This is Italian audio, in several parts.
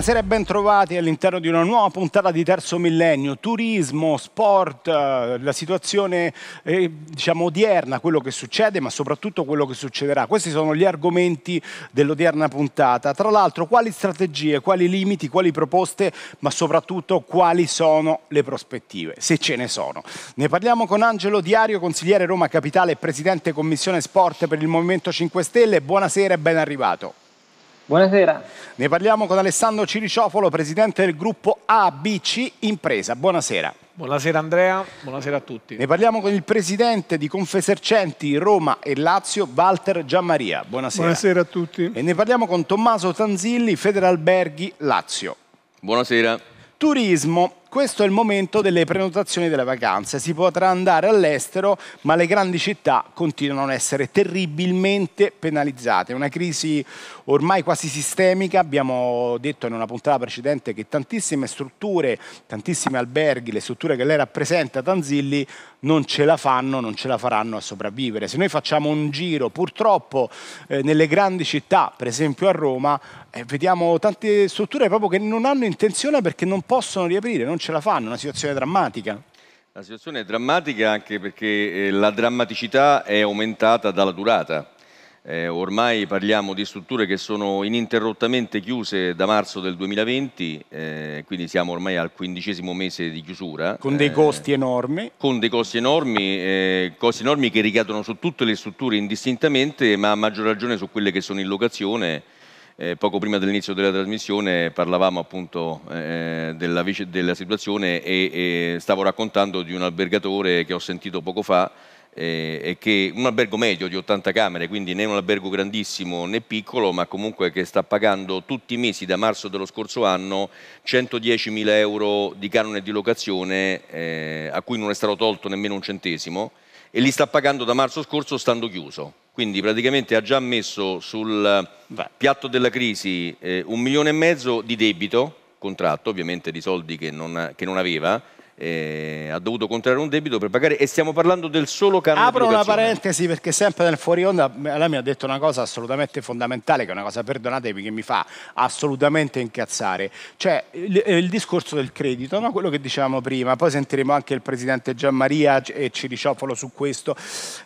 Buonasera e bentrovati all'interno di una nuova puntata di Terzo Millennio. Turismo, sport, eh, la situazione eh, diciamo odierna, quello che succede, ma soprattutto quello che succederà. Questi sono gli argomenti dell'odierna puntata. Tra l'altro, quali strategie, quali limiti, quali proposte, ma soprattutto quali sono le prospettive, se ce ne sono. Ne parliamo con Angelo Diario, consigliere Roma Capitale e presidente Commissione Sport per il Movimento 5 Stelle. Buonasera e ben arrivato. Buonasera. Ne parliamo con Alessandro Ciriciofolo, presidente del gruppo ABC Impresa. Buonasera. Buonasera Andrea, buonasera a tutti. Ne parliamo con il presidente di Confesercenti Roma e Lazio, Walter Giammaria. Buonasera. Buonasera a tutti. E ne parliamo con Tommaso Tanzilli, Federalberghi Lazio. Buonasera. Turismo, questo è il momento delle prenotazioni delle vacanze. Si potrà andare all'estero, ma le grandi città continuano ad essere terribilmente penalizzate. Una crisi ormai quasi sistemica. Abbiamo detto in una puntata precedente che tantissime strutture, tantissimi alberghi, le strutture che lei rappresenta, Tanzilli, non ce la fanno, non ce la faranno a sopravvivere. Se noi facciamo un giro, purtroppo eh, nelle grandi città, per esempio a Roma, eh, vediamo tante strutture proprio che non hanno intenzione perché non possono riaprire, non ce la fanno, è una situazione drammatica. La situazione è drammatica anche perché eh, la drammaticità è aumentata dalla durata. Eh, ormai parliamo di strutture che sono ininterrottamente chiuse da marzo del 2020, eh, quindi siamo ormai al quindicesimo mese di chiusura. Con dei eh, costi enormi. Con dei costi enormi, eh, costi enormi che ricadono su tutte le strutture indistintamente, ma a maggior ragione su quelle che sono in locazione eh, poco prima dell'inizio della trasmissione parlavamo appunto eh, della, della, situazione e, e, stavo raccontando di un albergatore che ho sentito poco fa eh, che un albergo medio di 80 camere, quindi né un albergo grandissimo né piccolo, ma comunque che sta pagando tutti i mesi da marzo dello scorso anno 110.000 euro di canone di locazione eh, a cui non è stato tolto nemmeno un centesimo e li sta pagando da marzo scorso stando chiuso. Quindi praticamente ha già messo sul piatto della crisi eh, un milione e mezzo di debito, contratto ovviamente di soldi che non, che non aveva, eh, ha dovuto contrarre un debito per pagare e stiamo parlando del solo canone Apro una parentesi perché sempre nel fuori onda lei mi ha detto una cosa assolutamente fondamentale che è una cosa, perdonatemi, che mi fa assolutamente incazzare. Cioè il, il discorso del credito, no? quello che dicevamo prima, poi sentiremo anche il presidente Gianmaria e Ciriciofolo su questo.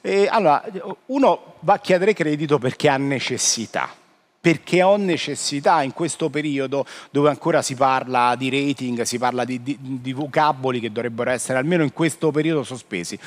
E, allora, uno va a chiedere credito perché ha necessità perché ho necessità in questo periodo dove ancora si parla di rating, si parla di, di, di vocaboli che dovrebbero essere almeno in questo periodo sospesi.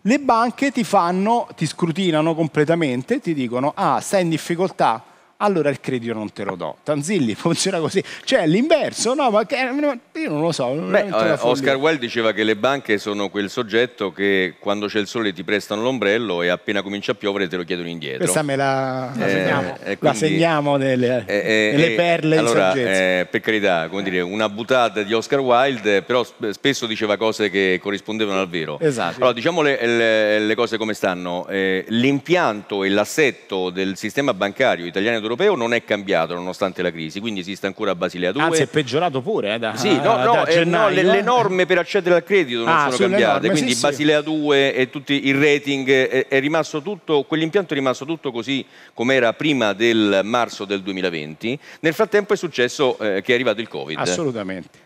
Le banche ti fanno, ti scrutinano completamente, ti dicono ah stai in difficoltà, allora il credito non te lo do. Tanzilli funziona così, cioè l'inverso, no, ma che, io non lo so. Beh, eh, Oscar Wilde diceva che le banche sono quel soggetto che quando c'è il sole ti prestano l'ombrello e appena comincia a piovere te lo chiedono indietro. Questa me la, la eh, segniamo, quindi, la segniamo nelle, eh, eh nelle perle allora, eh, per carità, come dire, una buttata di Oscar Wilde, però spesso diceva cose che corrispondevano al vero. Esatto. Allora, diciamo le, le, le cose come stanno. Eh, l'impianto e l'assetto del sistema bancario italiano europeo non è cambiato nonostante la crisi, quindi esiste ancora Basilea 2. Anzi è peggiorato pure eh, da, sì, no, no, da eh, no le, le, norme per accedere al credito non ah, sono cambiate, norme, quindi sì, Basilea 2 e tutti il rating è, è rimasto tutto, quell'impianto è rimasto tutto così come era prima del marzo del 2020. Nel frattempo è successo eh, che è arrivato il Covid. Assolutamente.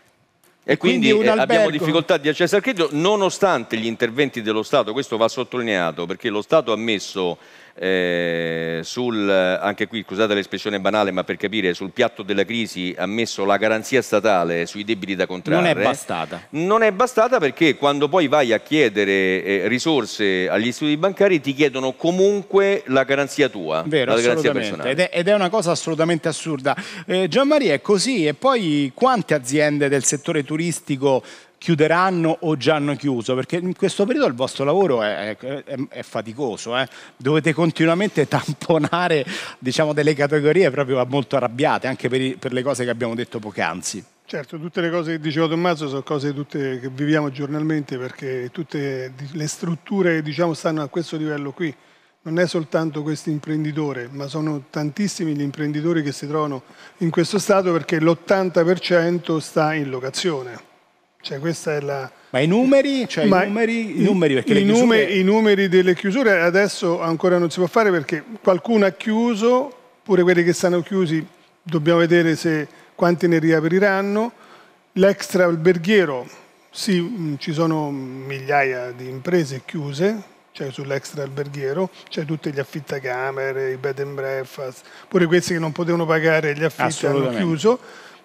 E quindi, quindi eh, abbiamo difficoltà di accesso al credito nonostante gli interventi dello Stato, questo va sottolineato perché lo Stato ha messo eh, sul, anche qui scusate l'espressione banale ma per capire sul piatto della crisi ha messo la garanzia statale sui debiti da contrarre? Non è bastata. Non è bastata perché quando poi vai a chiedere eh, risorse agli istituti bancari ti chiedono comunque la garanzia tua Vero, la garanzia ed è, ed è, una cosa assolutamente assurda. Eh, Gianmaria è così? E poi quante aziende del settore turistico chiuderanno o già hanno chiuso, perché in questo periodo il vostro lavoro è, è, è faticoso, eh? dovete continuamente tamponare diciamo, delle categorie proprio molto arrabbiate, anche per, per le cose che abbiamo detto poc'anzi. Certo, tutte le cose che diceva Tommaso sono cose tutte che viviamo giornalmente perché tutte le strutture diciamo, stanno a questo livello qui. Non è soltanto questo imprenditore, ma sono tantissimi gli imprenditori che si trovano in questo stato perché l'80% sta in locazione. Cioè, questa è la... Ma i numeri? Cioè, i numeri, i numeri, perché i, numeri, chiusure... I numeri delle chiusure adesso ancora non si può fare perché qualcuno ha chiuso, pure quelli che stanno chiusi dobbiamo vedere se quanti ne riapriranno. L'extra alberghiero, sì, ci sono migliaia di imprese chiuse, cioè sull'extra alberghiero, cioè tutti gli affittacamere, i bed and breakfast, pure questi che non potevano pagare gli affitti hanno chiuso.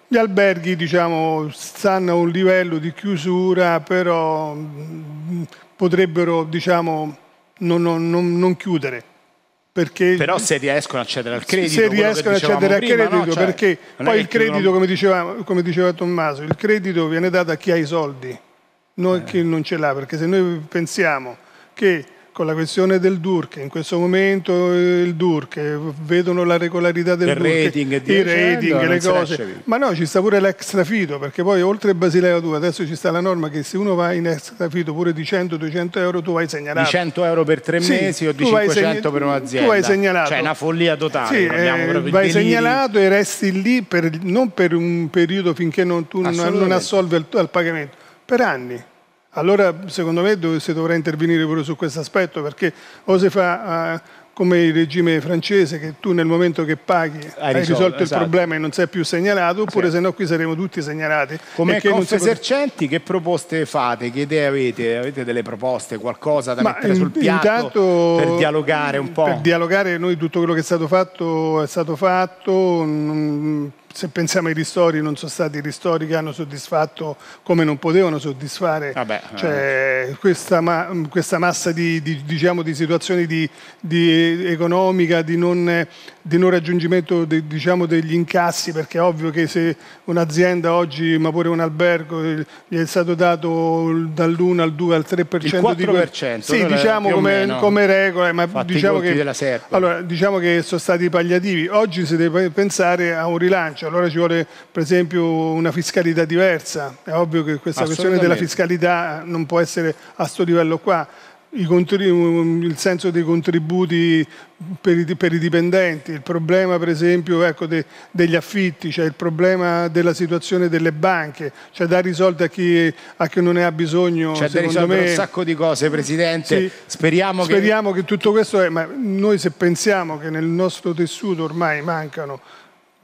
Gli alberghi diciamo, stanno a un livello di chiusura, però potrebbero diciamo, non, non, non chiudere. Perché però se riescono a accedere al credito se riescono a accedere al credito no? cioè, perché poi il credito come, diceva, come diceva Tommaso il credito viene dato a chi ha i soldi non a chi non ce l'ha perché se noi pensiamo che con la questione del DURC, in questo momento il DURC, vedono la regolarità del DURC, rating, i rating, le cose, ma no, ci sta pure l'extrafito, perché poi oltre Basilea 2 adesso ci sta la norma che se uno va in extrafito pure di 100-200 euro tu vai segnalato. Di 100 euro per tre sì, mesi o di 500 segna- per un'azienda? Tu vai segnalato. Cioè una follia totale. Sì, eh, vai segnalato e resti lì per, non per un periodo finché non, tu non, assolvi il, il pagamento, per anni. Allora secondo me si dovrà intervenire pure su questo aspetto perché o si fa uh, come il regime francese che tu nel momento che paghi hai, hai risolto, esatto. il problema e non sei più segnalato oppure sì. se no qui saremo tutti segnalati. Come Confesercenti pot- che proposte fate? Che idee avete? Avete delle proposte, qualcosa da Ma mettere sul piatto intanto, per dialogare un po'? Per dialogare noi tutto quello che è stato fatto è stato fatto. Non, se pensiamo ai ristori non sono stati ristori che hanno soddisfatto come non potevano soddisfare Vabbè, cioè, eh. questa, ma, questa, massa di, di, diciamo, di situazioni di, di economica, di non, di non raggiungimento diciamo, degli incassi, perché è ovvio che se un'azienda oggi, ma pure un albergo, gli è stato dato dall'1 al 2 al 3% Il 4%, di Sì, diciamo come, come regola, ma diciamo che, allora, diciamo che sono stati palliativi. Oggi si deve pensare a un rilancio allora ci vuole per esempio una fiscalità diversa. È ovvio che questa questione della fiscalità non può essere a questo livello qua. il senso dei contributi per i, per i, dipendenti, il problema per esempio ecco, de, degli affitti, cioè il problema della situazione delle banche, cioè dare i soldi a chi, a chi non ne ha bisogno. C'è da risolvere me... un sacco di cose, Presidente. Sì, speriamo, speriamo che... che... tutto questo è, ma noi se pensiamo che nel nostro tessuto ormai mancano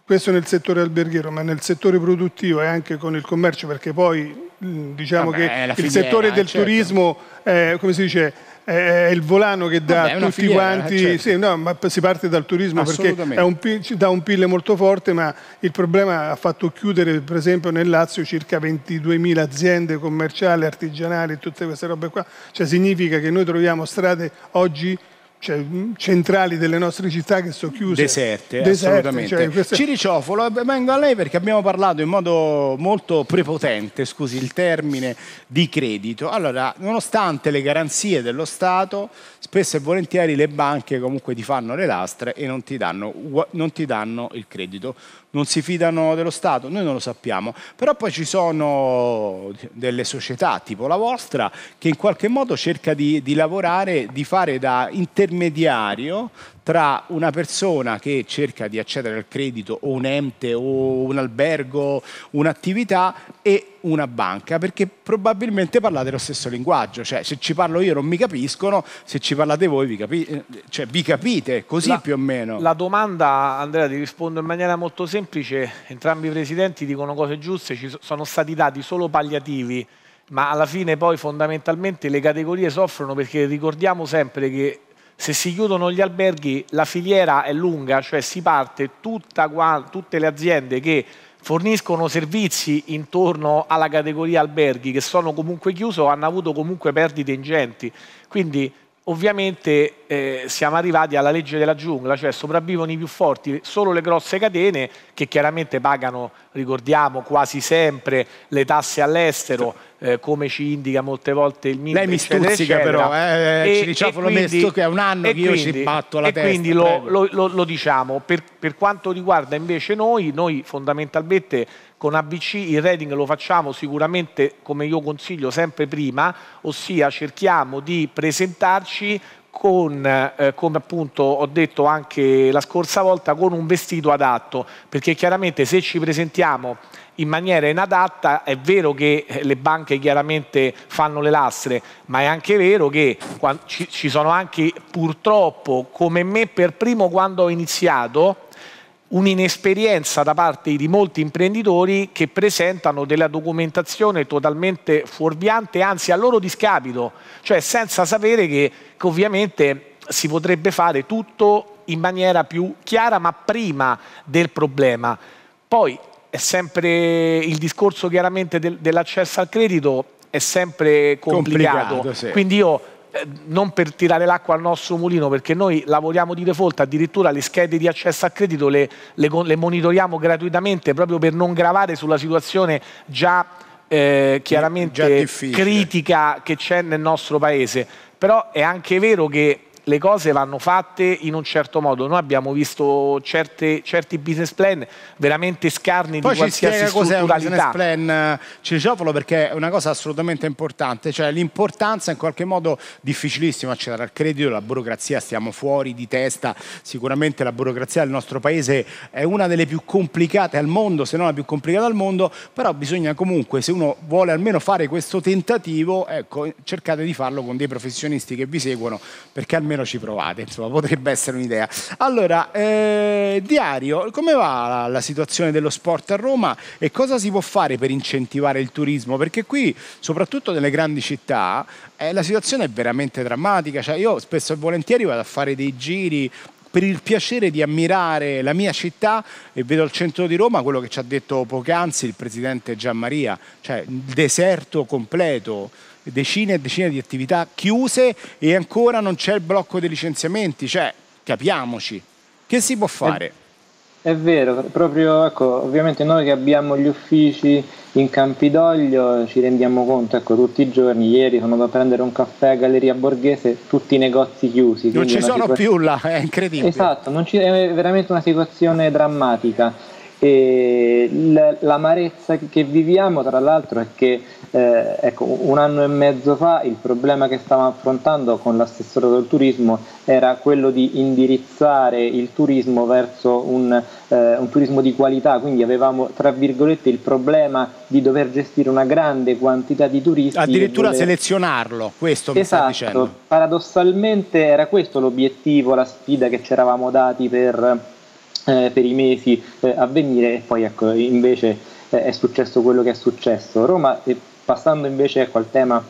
questo nel settore alberghiero, ma nel settore produttivo e anche con il commercio, perché poi diciamo Vabbè, che il filiera, settore del certo. turismo, eh, come si dice, è il volano che dà a tutti filiera, quanti, certo. sì, no, ma si parte dal turismo perché un, dà un PIL molto forte, ma il problema ha fatto chiudere per esempio nel Lazio circa 22.000 aziende commerciali, artigianali, tutte queste robe qua, cioè significa che noi troviamo strade oggi cioè, centrali delle nostre città che sono chiuse. Deserte, Deserte assolutamente. Cioè. Ciriciofolo, vengo a lei perché abbiamo parlato in modo molto prepotente, scusi il termine, di credito. Allora, nonostante le garanzie dello Stato, spesso e volentieri le banche comunque ti fanno le lastre e non ti danno, non ti danno il credito non si fidano dello Stato? Noi non lo sappiamo, però poi ci sono delle società tipo la vostra che in qualche modo cerca di, di lavorare, di fare da intermediario tra una persona che cerca di accedere al credito o un ente o un albergo, un'attività e una banca, perché probabilmente parlate lo stesso linguaggio, cioè se ci parlo io non mi capiscono, se ci parlate voi vi, capi- cioè, vi capite, così la, più o meno. La domanda, Andrea, ti rispondo in maniera molto semplice, entrambi i presidenti dicono cose giuste, ci sono stati dati solo palliativi, ma alla fine poi fondamentalmente le categorie soffrono perché ricordiamo sempre che se si chiudono gli alberghi la filiera è lunga, cioè si parte tutta, tutte le aziende che forniscono servizi intorno alla categoria alberghi che sono comunque chiuse o hanno avuto comunque perdite ingenti. Quindi ovviamente eh, siamo arrivati alla legge della giungla, cioè sopravvivono i più forti, solo le grosse catene che chiaramente pagano, ricordiamo, quasi sempre le tasse all'estero, eh, come ci indica molte volte il MIT. Lei mi stuzzica però, eh, e, ci diciamo messo che è un anno che io ci batto la e testa. E quindi lo, lo, lo, lo, diciamo, per, per quanto riguarda invece noi, noi fondamentalmente con ABC il rating lo facciamo sicuramente, come io consiglio, sempre prima, ossia cerchiamo di presentarci con, eh, come appunto ho detto anche la scorsa volta, con un vestito adatto, perché chiaramente se ci presentiamo in maniera inadatta è vero che eh, le banche chiaramente fanno le lastre, ma è anche vero che ci sono anche purtroppo, come me per primo quando ho iniziato, un'inesperienza da parte di molti imprenditori che presentano della documentazione totalmente fuorviante, anzi a loro discapito, cioè senza sapere che, che ovviamente si potrebbe fare tutto in maniera più chiara ma prima del problema. Poi è sempre il discorso chiaramente del, dell'accesso al credito è sempre complicato, complicato sì. quindi io eh, non per tirare l'acqua al nostro mulino, perché noi lavoriamo di default, addirittura le schede di accesso al credito le, le, le monitoriamo gratuitamente proprio per non gravare sulla situazione già eh, chiaramente già critica che c'è nel nostro paese. Però è anche vero che le cose vanno fatte in un certo modo. Noi abbiamo visto certe, certi business plan veramente scarni Poi di qualsiasi cos'è un business plan eh, Cirigiopolo perché è una cosa assolutamente importante, cioè l'importanza in qualche modo difficilissimo accedere al credito, la burocrazia, stiamo fuori di testa, sicuramente la burocrazia del nostro paese è una delle più complicate al mondo, se non la più complicata al mondo, però bisogna comunque, se uno vuole almeno fare questo tentativo, ecco, cercate di farlo con dei professionisti che vi seguono, perché almeno almeno ci provate, insomma, potrebbe essere un'idea. Allora, eh, Diario, come va la, la, situazione dello sport a Roma e cosa si può fare per incentivare il turismo? Perché qui, soprattutto nelle grandi città, eh, la situazione è veramente drammatica, cioè io spesso e volentieri vado a fare dei giri per il piacere di ammirare la mia città e vedo al centro di Roma quello che ci ha detto poc'anzi il presidente Gianmaria, cioè il deserto completo decine e decine di attività chiuse e ancora non c'è il blocco dei licenziamenti, cioè capiamoci, che si può fare? È, è vero, proprio ecco, ovviamente noi che abbiamo gli uffici in Campidoglio ci rendiamo conto, ecco, tutti i giorni, ieri sono andato a prendere un caffè a Galleria Borghese, tutti i negozi chiusi. Non ci sono situazione... più là, è incredibile. Esatto, ci... è veramente una situazione drammatica. E l'amarezza che viviamo tra l'altro è che eh, ecco, un anno e mezzo fa il problema che stavamo affrontando con l'assessore del turismo era quello di indirizzare il turismo verso un, eh, un, turismo di qualità, quindi avevamo tra virgolette il problema di dover gestire una grande quantità di turisti. Addirittura voler... selezionarlo, questo mi esatto, dicendo. Paradossalmente era questo l'obiettivo, la sfida che ci eravamo dati per eh, per i mesi eh, a venire e poi ecco, invece eh, è successo quello che è successo. Roma, passando invece ecco, al tema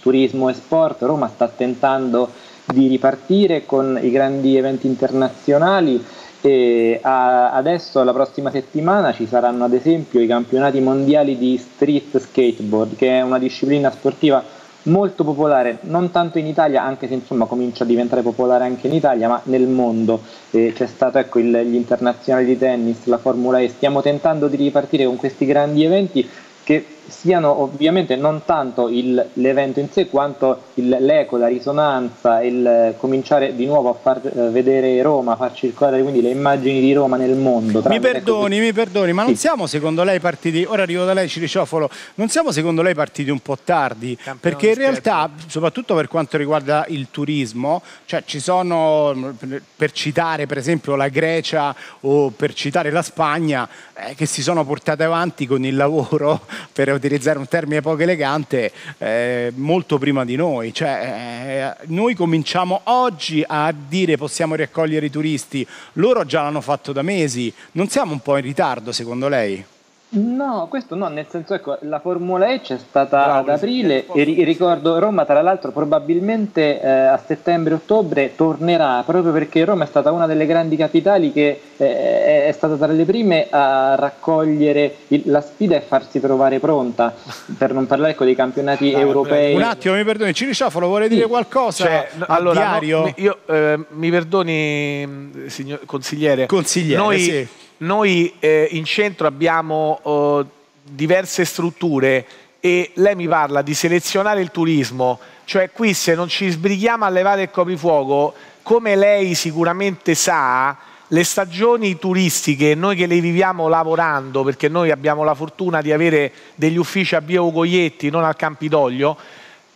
turismo e sport, Roma sta tentando di ripartire con i grandi eventi internazionali e a, adesso la prossima settimana ci saranno ad esempio i campionati mondiali di street skateboard che è una disciplina sportiva molto popolare, non tanto in Italia, anche se insomma comincia a diventare popolare anche in Italia, ma nel mondo. Eh, c'è stato ecco, il, gli internazionali di tennis, la Formula E, stiamo tentando di ripartire con questi grandi eventi che siano ovviamente non tanto il, l'evento in sé quanto il, l'eco, la risonanza, il cominciare di nuovo a far eh, vedere Roma, far circolare quindi le immagini di Roma nel mondo. Mi perdoni, ecco, mi perdoni, ma sì. non siamo secondo lei partiti, ora arrivo da lei Ciriciofolo, non siamo secondo lei partiti un po' tardi? Campione perché in realtà, soprattutto per quanto riguarda il turismo, cioè ci sono, per citare per esempio la Grecia o per citare la Spagna, eh, che si sono portate avanti con il lavoro per utilizzare un termine poco elegante, eh, molto prima di noi. Cioè, eh, noi cominciamo oggi a dire possiamo raccogliere i turisti, loro già l'hanno fatto da mesi. Non siamo un po' in ritardo secondo lei? No, questo no, nel senso ecco, la Formula E c'è stata Bravo, ad aprile e ri- ricordo Roma tra l'altro probabilmente eh, a settembre-ottobre tornerà proprio perché Roma è stata una delle grandi capitali che eh, è stata tra le prime a raccogliere il, la sfida e farsi trovare pronta per non parlare ecco, dei campionati no, europei. Un attimo, mi perdoni, Cirisciafolo vuole dire qualcosa? Cioè, allora, diario? No, io, eh, mi perdoni signor, consigliere, consigliere noi sì noi eh, in centro abbiamo eh, diverse strutture e lei mi parla di selezionare il turismo, cioè qui se non ci sbrighiamo a levare il coprifuoco, come lei sicuramente sa, le stagioni turistiche, noi che le viviamo lavorando, perché noi abbiamo la fortuna di avere degli uffici a Bio Goglietti, non al Campidoglio,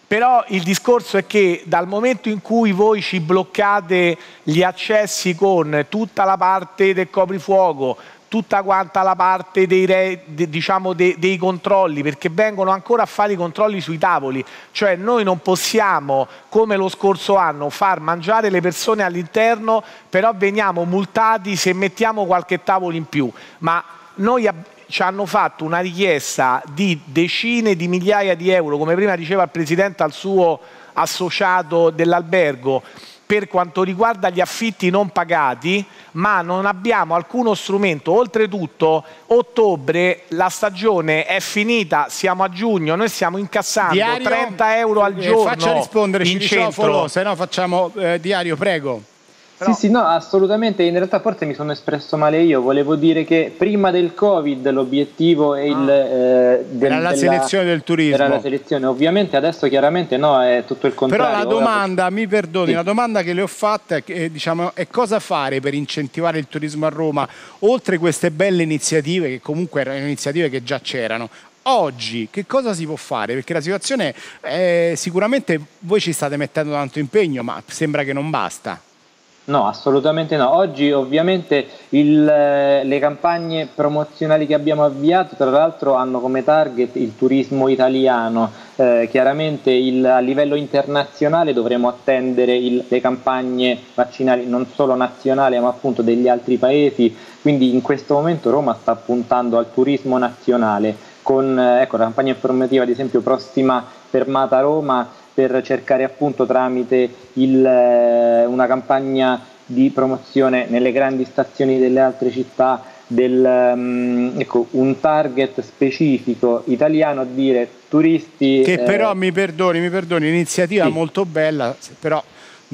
però il discorso è che dal momento in cui voi ci bloccate gli accessi con tutta la parte del coprifuoco, tutta quanta la parte dei, re, de, diciamo de, dei controlli, perché vengono ancora a fare i controlli sui tavoli, cioè noi non possiamo, come lo scorso anno, far mangiare le persone all'interno, però veniamo multati se mettiamo qualche tavolo in più, ma noi ci hanno fatto una richiesta di decine di migliaia di euro, come prima diceva il Presidente al suo associato dell'albergo, per quanto riguarda gli affitti non pagati, ma non abbiamo alcuno strumento. Oltretutto, ottobre, la stagione è finita, siamo a giugno, noi stiamo incassando diario, 30 euro al eh, giorno. Faccia rispondere, in centro. se no facciamo eh, diario, prego. Però... Sì, sì, no, assolutamente. In realtà forse mi sono espresso male io. Volevo dire che prima del Covid l'obiettivo è il, ah. eh, del, era la della, selezione del turismo. Era la selezione. Ovviamente adesso chiaramente no, è tutto il contrario. Però la domanda, Ora... mi perdoni, sì. la domanda che le ho fatta è, è, diciamo, è cosa fare per incentivare il turismo a Roma, oltre queste belle iniziative, che comunque erano iniziative che già c'erano. Oggi che cosa si può fare? Perché la situazione è, sicuramente voi ci state mettendo tanto impegno, ma sembra che non basta. No, assolutamente no. Oggi ovviamente il, eh, le campagne promozionali che abbiamo avviato tra l'altro hanno come target il turismo italiano. Eh, chiaramente il, a livello internazionale dovremo attendere il, le campagne vaccinali non solo nazionali ma appunto degli altri paesi. Quindi in questo momento Roma sta puntando al turismo nazionale con eh, ecco, la campagna informativa ad esempio prossima fermata a Roma per cercare appunto tramite il, eh, una campagna di promozione nelle grandi stazioni delle altre città del, um, ecco, un target specifico italiano a dire turisti che però eh, mi perdoni mi perdoni iniziativa sì. molto bella però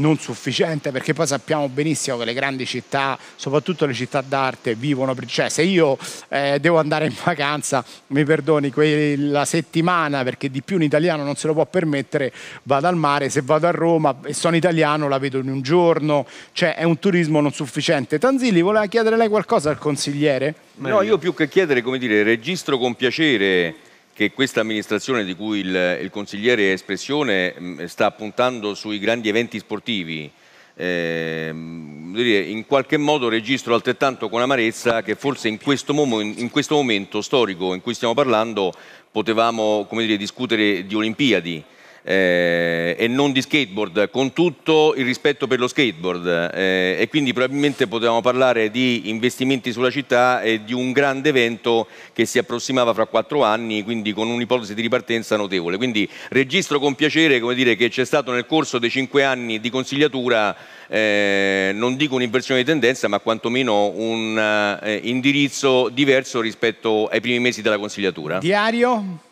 non sufficiente perché poi sappiamo benissimo che le grandi città, soprattutto le città d'arte, vivono, cioè se io eh, devo andare in vacanza, mi perdoni, quella settimana perché di più un italiano non se lo può permettere, vado al mare, se vado a Roma e sono italiano la vedo in un giorno, cioè è un turismo non sufficiente. Tanzilli, voleva chiedere lei qualcosa al consigliere? No, io più che chiedere, come dire, registro con piacere che questa amministrazione di cui il, il consigliere è espressione mm, sta puntando sui grandi eventi sportivi, eh, in qualche modo registro altrettanto con amarezza che forse in questo, in questo momento storico in cui stiamo parlando potevamo dire, discutere di Olimpiadi eh, e non di skateboard, con tutto il rispetto per lo skateboard eh, e quindi probabilmente potevamo parlare di investimenti sulla città e di un grande evento che si approssimava fra quattro anni, quindi con un'ipotesi di ripartenza notevole. Quindi registro con piacere dire, che c'è stato nel corso dei cinque anni di consigliatura eh, non dico un'inversione di tendenza, ma quantomeno un eh, indirizzo diverso rispetto ai primi mesi della consigliatura. Diario?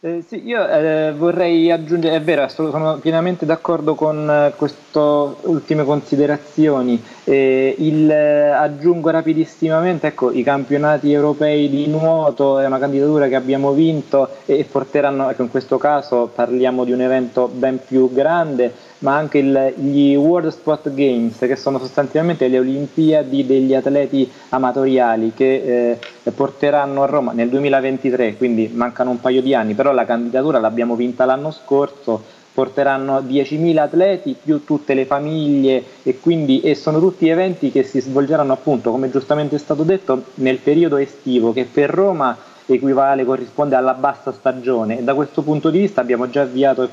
Eh, sì, io eh, vorrei aggiungere, è vero, sono pienamente d'accordo con eh, queste ultime considerazioni. Eh, il, eh, aggiungo rapidissimamente, ecco, i campionati europei di nuoto è una candidatura che abbiamo vinto e porteranno, ecco, in questo caso parliamo di un evento ben più grande, ma anche il, gli World Sport Games, che sono sostanzialmente le Olimpiadi degli atleti amatoriali che eh, porteranno a Roma nel 2023, quindi mancano un paio di anni, però la candidatura l'abbiamo vinta l'anno scorso, porteranno 10.000 atleti più tutte le famiglie e quindi e sono tutti eventi che si svolgeranno appunto, come giustamente è stato detto, nel periodo estivo che per Roma equivale, corrisponde alla bassa stagione. E da questo punto di vista abbiamo già avviato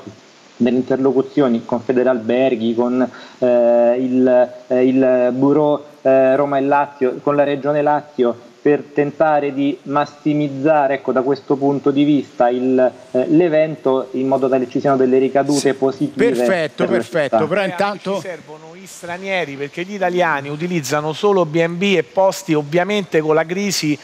delle interlocuzioni con Federalberghi, con eh, il, eh, il, Bureau eh, Roma e Lazio, con la Regione Lazio per tentare di massimizzare ecco, da questo punto di vista il, eh, l'evento in modo tale che ci siano delle ricadute sì, positive. Perfetto, per perfetto, però intanto ci servono i stranieri perché gli italiani utilizzano solo B&B e posti ovviamente con la crisi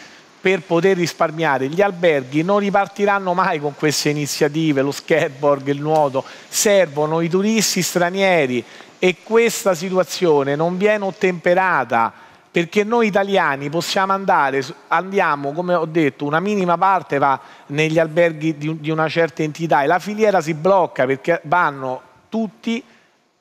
per poter risparmiare. Gli alberghi non ripartiranno mai con queste iniziative, lo skateboard, il nuoto, servono i turisti stranieri e questa situazione non viene ottemperata perché noi italiani possiamo andare, andiamo, come ho detto, una minima parte va negli alberghi di, una certa entità e la filiera si blocca perché vanno tutti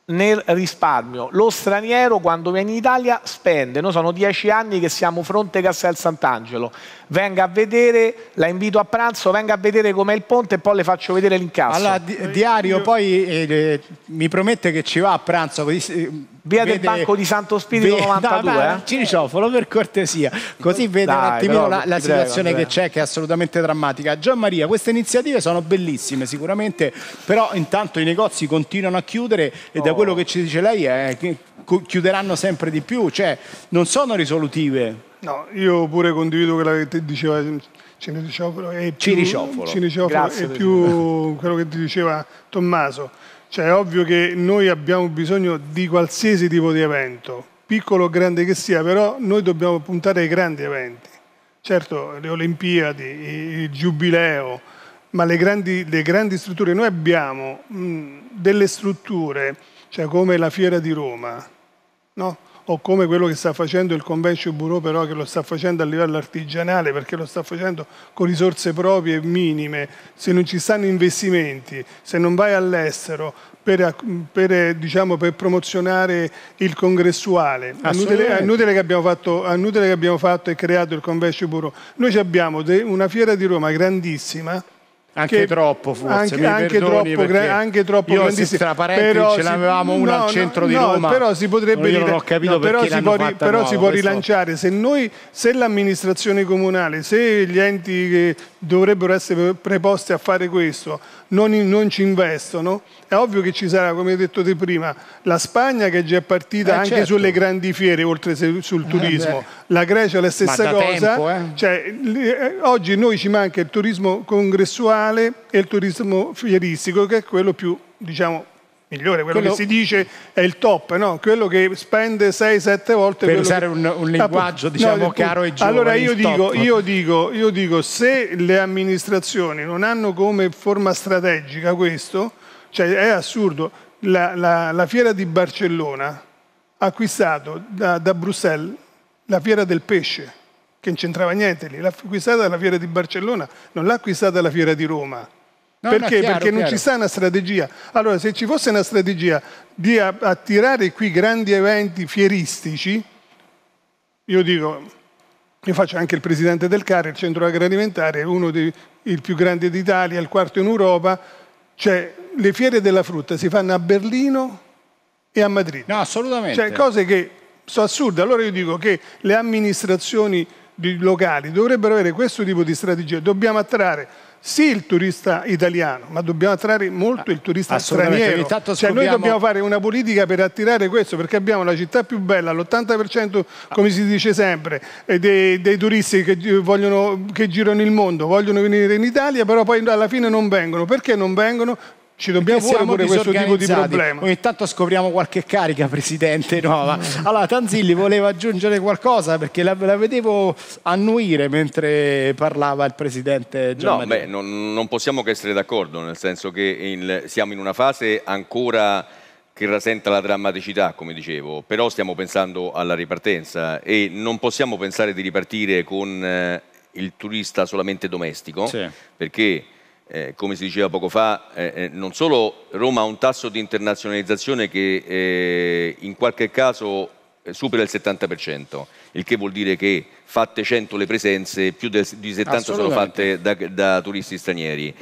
nel risparmio. Lo straniero quando viene in Italia spende, noi sono dieci anni che siamo fronte Castel Sant'Angelo, venga a vedere, la invito a pranzo, venga a vedere com'è il ponte e poi le faccio vedere l'incasso. Allora, di, diario, poi eh, mi promette che ci va a pranzo, così Via del Banco di Santo Spirito vede, 92, no, eh? no, Ciriciofolo per cortesia, così vede Dai, un attimino però, la, la prego, situazione Andrea. che c'è che è assolutamente drammatica. Gian Maria, queste iniziative sono bellissime sicuramente, però intanto i negozi continuano a chiudere e da quello che ci dice lei è che chiuderanno sempre di più, cioè non sono risolutive. No, io pure condivido quello che ti diceva Cineciofalo è più, Ciriciofolo. Cineciofalo Grazie, è più quello che ti diceva Tommaso. Cioè è ovvio che noi abbiamo bisogno di qualsiasi tipo di evento, piccolo o grande che sia, però noi dobbiamo puntare ai grandi eventi. Certo, le Olimpiadi, il Giubileo, ma le grandi, le grandi strutture, noi abbiamo mh, delle strutture, cioè come la Fiera di Roma, no? o come quello che sta facendo il Convention Bureau, però che lo sta facendo a livello artigianale, perché lo sta facendo con risorse proprie minime, se non ci stanno investimenti, se non vai all'estero per, per, diciamo, per promozionare il congressuale, è inutile, inutile che abbiamo fatto, è inutile che abbiamo fatto e creato il Convention Bureau. Noi abbiamo una fiera di Roma grandissima, Anche che- troppo forse, anche, anche troppo, gra- anche troppo io grandissima. tra parentesi Però ce l'avevamo una no, al centro no, di no, Roma. però si potrebbe Io non ho capito no, però si può, però nuova, si può rilanciare se noi se l'amministrazione comunale se gli enti che dovrebbero essere preposti a fare questo non, in- non ci investono è ovvio che ci sarà come hai detto te prima la Spagna che è già partita Eh, anche certo. sulle grandi fiere oltre se- sul turismo beh. la Grecia la stessa cosa tempo, eh. cioè, eh, oggi noi ci manca il turismo congressuale e il turismo fieristico, che è quello più, diciamo, migliore, quello, Quello- che si dice è il top, no? quello che spende 6-7 volte. Per usare che- un- un linguaggio, diciamo, il- caro ai giovani, Allora io dico, io, dico, io dico, se le amministrazioni non hanno come forma strategica questo, cioè è assurdo, la, la- la fiera di Barcellona ha acquistato da, da Bruxelles la fiera del pesce, che non c'entrava niente lì, l'ha acquistata la fiera di Barcellona, non l'ha acquistata la fiera di Roma. No, no, Perché? chiaro, Perché non chiaro. ci sta una strategia. Allora, se ci fosse una strategia di attirare qui grandi eventi fieristici, io dico, io faccio anche il presidente del CARE, il centro agroalimentare, uno dei più grande d'Italia, il quarto in Europa, cioè le fiere della frutta si fanno a Berlino e a Madrid. No, assolutamente. Cioè, cose che sono assurde. Allora io dico che le amministrazioni locali dovrebbero avere questo tipo di strategia. Dobbiamo attrarre sì il turista italiano, ma dobbiamo attrarre molto il turista straniero. Ogni tanto Cioè, noi scopriamo- dobbiamo fare una politica per attirare questo, perché abbiamo la città più bella, l'80% come si dice sempre, eh, dei, dei turisti che, vogliono, che girano il mondo, vogliono venire in Italia, però poi alla fine non vengono. Perché non vengono? Ci dobbiamo porre pure questo tipo di problema. Ogni tanto scopriamo qualche carica, Presidente, nuova. Allora, Tanzilli voleva aggiungere qualcosa perché la, la vedevo annuire mentre parlava il Presidente Gian No, beh, non, non possiamo che essere d'accordo, nel senso che il- siamo in una fase ancora che rasenta la drammaticità, come dicevo, però stiamo pensando alla ripartenza e non possiamo pensare di ripartire con eh, il turista solamente domestico, Sì. perché eh, come si diceva poco fa, eh, eh, non solo Roma ha un tasso di internazionalizzazione che eh, in qualche caso eh, supera il 70%, il che vuol dire che fatte 100 le presenze, più del- di 70 sono fatte da, da turisti stranieri.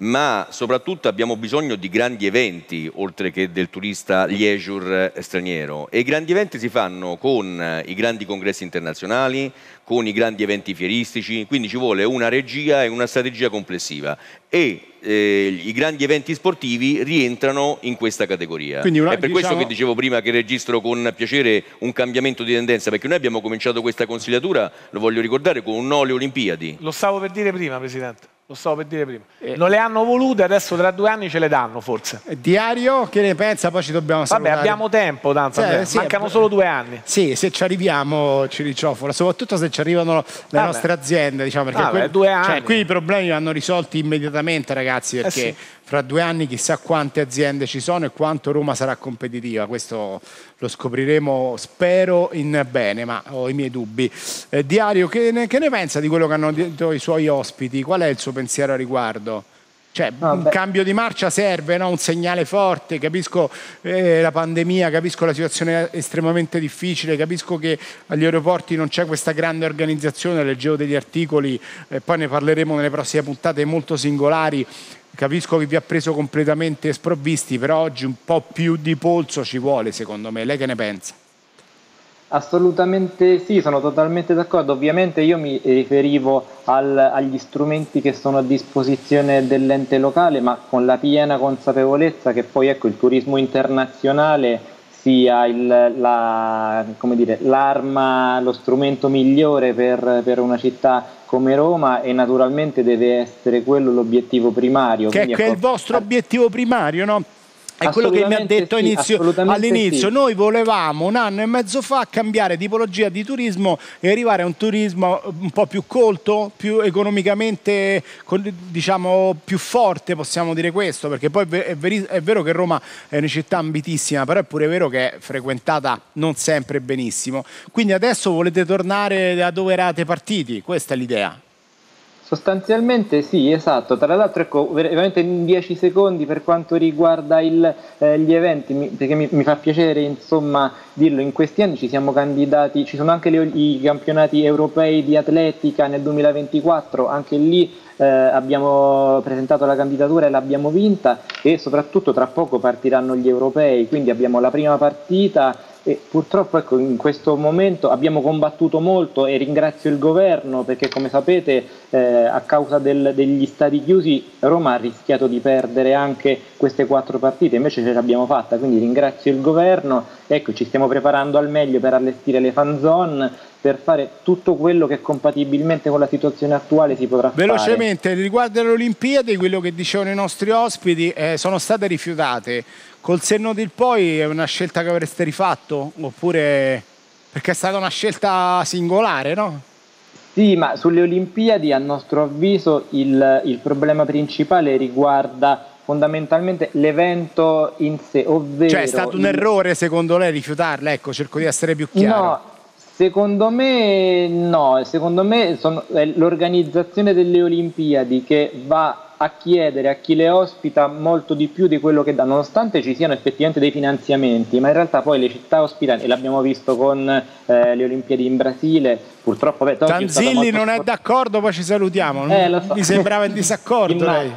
Ma soprattutto abbiamo bisogno di grandi eventi, oltre che del turista leisure eh, straniero. E i grandi eventi si fanno con i grandi congressi internazionali, con i grandi eventi fieristici, quindi ci vuole una regia e una strategia complessiva. E eh, i grandi eventi sportivi rientrano in questa categoria. Quindi una- È per questo diciamo- che dicevo prima che registro con piacere un cambiamento di tendenza, perché noi abbiamo cominciato questa consigliatura, lo voglio ricordare, con un no alle Olimpiadi. Lo stavo per dire prima, Presidente. Lo stavo per dire prima. Eh. Non le hanno volute, adesso tra due anni ce le danno, forse. Diario, che ne pensa? Poi ci dobbiamo Vabbè, salutare. abbiamo tempo, tanto. Andrea. sì, Mancano eh, solo due anni. Sì, se ci arriviamo Ciriciofola, soprattutto se ci arrivano le Vabbè. nostre aziende, diciamo, perché Vabbè, que- due anni. cioè, qui i problemi vanno risolti immediatamente, ragazzi, perché sì. fra due anni chissà quante aziende ci sono e quanto Roma sarà competitiva. Questo lo scopriremo, spero, in bene, ma ho i miei dubbi. Eh, Diario, che ne, che ne pensa di quello che hanno detto i suoi ospiti? Qual è il suo pensiero a riguardo? Cioè, No, un cambio di marcia serve, no? un segnale forte. Capisco eh, la pandemia, capisco la situazione estremamente difficile, capisco che agli aeroporti non c'è questa grande organizzazione. Leggevo degli articoli, eh, poi ne parleremo nelle prossime puntate molto singolari capisco che vi ha preso completamente sprovvisti, però oggi un po' più di polso ci vuole, secondo me. Lei che ne pensa? Assolutamente sì, sono totalmente d'accordo. Ovviamente io mi riferivo al, agli strumenti che sono a disposizione dell'ente locale, ma con la piena consapevolezza che poi ecco, il turismo internazionale sia il, la, dire, l'arma, lo strumento migliore per, per, una città come Roma e naturalmente deve essere quello l'obiettivo primario. Che, che è il ecco, vostro obiettivo primario, no? È quello che mi ha detto sì, inizio, all'inizio. Sì. Noi volevamo un anno e mezzo fa cambiare tipologia di turismo e arrivare a un turismo un po' più colto, più economicamente diciamo più forte, possiamo dire questo, perché poi è, veri, è vero che Roma è una città ambitissima, però è pure vero che è frequentata non sempre benissimo. Quindi adesso volete tornare da dove eravate partiti? Questa è l'idea. Sostanzialmente sì, esatto. Tra l'altro, ecco, veramente in 10 secondi per quanto riguarda il, eh, gli eventi, mi, perché mi, mi, fa piacere insomma dirlo, in questi anni ci siamo candidati, ci sono anche le, i campionati europei di atletica nel 2024, anche lì eh, abbiamo presentato la candidatura e l'abbiamo vinta e soprattutto tra poco partiranno gli europei, quindi abbiamo la prima partita e purtroppo ecco, in questo momento abbiamo combattuto molto e ringrazio il governo perché come sapete eh, a causa del, degli stadi chiusi Roma ha rischiato di perdere anche queste quattro partite, invece ce l'abbiamo fatta, quindi ringrazio il governo, ecco ci stiamo preparando al meglio per allestire le fan zone, per fare tutto quello che compatibilmente con la situazione attuale si potrà Velocemente, fare. Velocemente, riguardo alle Olimpiadi, quello che dicevano i nostri ospiti, eh, sono state rifiutate Col senno del poi è una scelta che avreste rifatto? Oppure perché è stata una scelta singolare, no? Sì, ma sulle Olimpiadi a nostro avviso il, il problema principale riguarda fondamentalmente l'evento in sé, ovvero... Cioè è stato un errore secondo lei rifiutarla? Ecco, cerco di essere più chiaro. No, secondo me no, secondo me sono, è l'organizzazione delle Olimpiadi che va a chiedere a chi le ospita molto di più di quello che dà, nonostante ci siano effettivamente dei finanziamenti, ma in realtà poi le città ospitanti, e l'abbiamo visto con eh, le Olimpiadi in Brasile, purtroppo... Beh, Tanzilli non è d'accordo, poi ci salutiamo, eh, so. mi sembrava in disaccordo lei.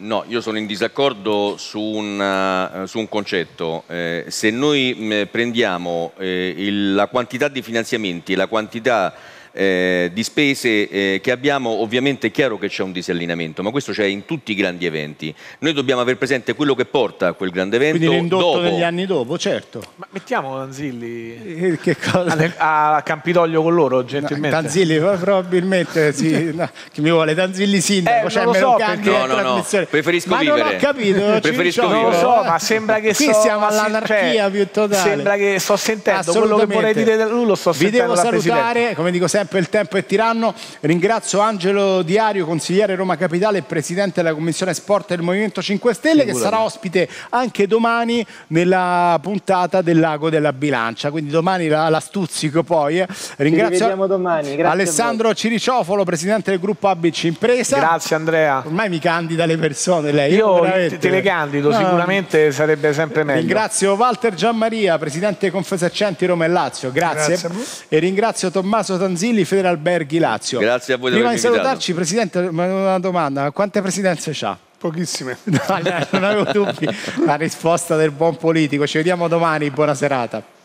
No, io sono in disaccordo su un, uh, su un concetto. Eh, se noi mm, prendiamo eh, il, la quantità di finanziamenti e la quantità eh, di spese eh, che abbiamo, ovviamente è chiaro che c'è un disallineamento, ma questo c'è in tutti i grandi eventi. Noi dobbiamo avere presente quello che porta a quel grande evento. Quindi l'indotto degli anni dopo, certo. Ma mettiamo Tanzilli eh, che cosa? A, a Campidoglio con loro, gentilmente. No, Tanzilli probabilmente sì, no, chi mi vuole Tanzilli sindaco, eh, cioè non lo so, perché... no, no, no, preferisco ma vivere. non ho capito, preferisco vivere. Non lo so, ma sembra che qui so, siamo all'anarchia cioè, più totale. Sembra che sto sentendo quello che vorrei dire da lui lo sto Vi sentendo. Vi devo salutare, come dico sempre il tempo è tiranno. Ringrazio Angelo Diario, consigliere Roma Capitale e presidente della Commissione Sport del Movimento 5 Stelle, che sarà ospite anche domani nella puntata del Lago della Bilancia. Quindi domani la, la stuzzico poi. Eh. Ringrazio domani. Alessandro Ciriciofolo, presidente del gruppo ABC Impresa. Grazie Andrea. Ormai mi candida le persone lei. Io veramente... te le candido, no. sicuramente sarebbe sempre meglio. Ringrazio Walter Gianmaria, presidente Confesercenti Roma e Lazio. Grazie. Grazie e ringrazio Tommaso Tanzilli, Federalberghi Lazio. Grazie a voi Prima di salutarci, Presidente, una domanda. Quante presidenze c'ha? Pochissime. No, non avevo dubbi. La risposta del buon politico. Ci vediamo domani. Buona serata.